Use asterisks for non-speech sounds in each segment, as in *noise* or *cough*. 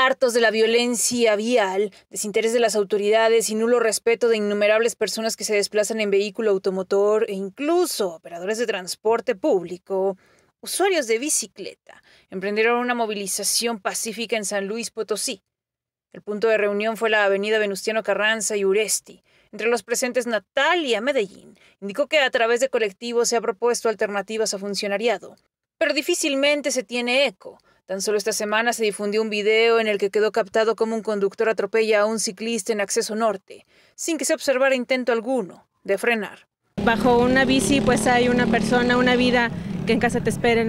Hartos de la violencia vial, desinterés de las autoridades y nulo respeto de innumerables personas que se desplazan en vehículo automotor e incluso operadores de transporte público, usuarios de bicicleta emprendieron una movilización pacífica en San Luis Potosí. El punto de reunión fue la avenida Venustiano Carranza y Uresti. Entre los presentes Natalia Medellín indicó que a través de colectivos se ha propuesto alternativas a funcionariado, pero difícilmente se tiene eco Tan solo esta semana se difundió un video en el que quedó captado como un conductor atropella a un ciclista en acceso norte, sin que se observara intento alguno de frenar. Bajo una bici pues hay una persona, una vida que en casa te espera.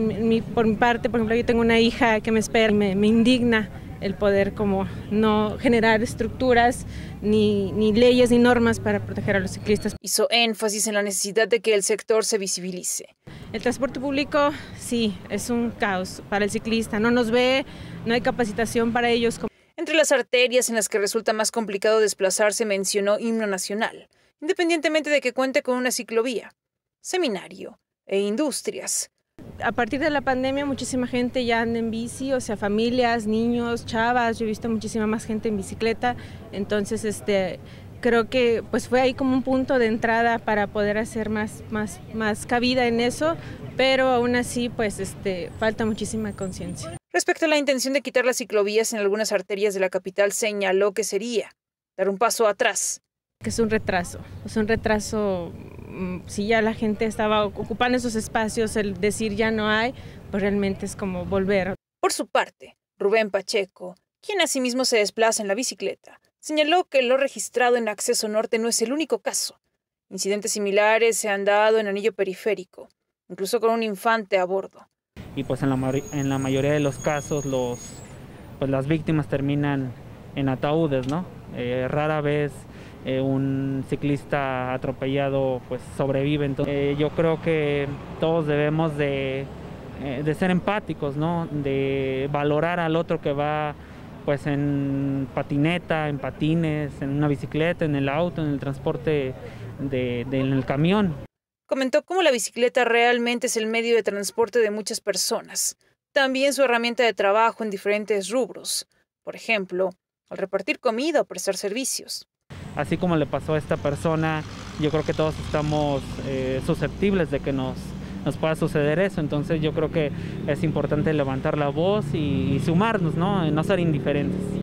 por mi parte, por ejemplo, yo tengo una hija que me espera, me, me indigna el poder como no generar estructuras ni, ni, leyes ni normas para proteger a los ciclistas. Hizo énfasis en la necesidad de que el sector se visibilice. El transporte público sí, es un caos para el ciclista, no nos ve, no hay capacitación para ellos. Entre las arterias en las que resulta más complicado desplazarse mencionó himno nacional, independientemente de que cuente con una ciclovía, seminario e industrias. A partir de la pandemia muchísima gente ya anda en bici, o sea, familias, niños, chavas, yo he visto muchísima más gente en bicicleta, entonces este creo que pues fue ahí como un punto de entrada para poder hacer más, más, más cabida en eso, pero aún así pues este, falta muchísima conciencia. Respecto a la intención de quitar las ciclovías en algunas arterias de la capital, señaló que sería dar un paso atrás. Que es un retraso, es un retraso Mm, si ya la gente estaba ocupando esos espacios, el decir ya no hay, pues realmente es como volver. Por su parte, Rubén Pacheco, quien asimismo se desplaza en la bicicleta, señaló que lo registrado en Acceso Norte no es el único caso. Incidentes similares se han dado en Anillo Periférico, incluso con un infante a bordo. Y pues en la, en la mayoría de los casos los, pues las víctimas terminan en ataúdes, ¿no? Eh, rara vez eh, un ciclista atropellado pues sobrevive. Entonces, eh, yo creo que todos debemos de, de, ser empáticos, ¿no? de valorar al otro que va pues en patineta, en patines, en una bicicleta, en el auto, en el transporte, de, en el camión. Comentó cómo la bicicleta realmente es el medio de transporte de muchas personas, también su herramienta de trabajo en diferentes rubros, por ejemplo, al repartir comida o prestar servicios así como le pasó a esta persona, yo creo que todos estamos eh, susceptibles de que nos, nos pueda suceder eso. Entonces yo creo que es importante levantar la voz y, sumarnos, ¿no? no ser indiferentes.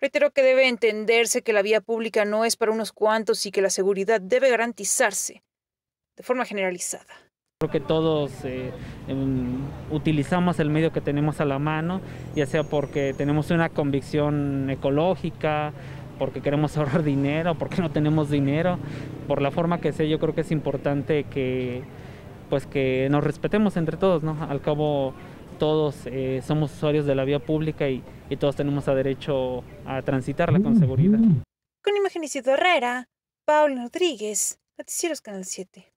Reitero que debe entenderse que la vía pública no es para unos cuantos y que la seguridad debe garantizarse de forma generalizada. Creo que todos eh, em, utilizamos el medio que tenemos a la mano, ya sea porque tenemos una convicción ecológica, porque queremos ahorrar *laughs* dinero, porque no tenemos dinero, por la forma que sea, yo creo que es importante que pues que nos respetemos entre todos, ¿no? Al cabo todos eh, somos usuarios de la vía pública y, y todos tenemos a derecho a transitarla con seguridad. Con imagen Isidro Herrera, Pablo Rodríguez, Noticieros Canal 7.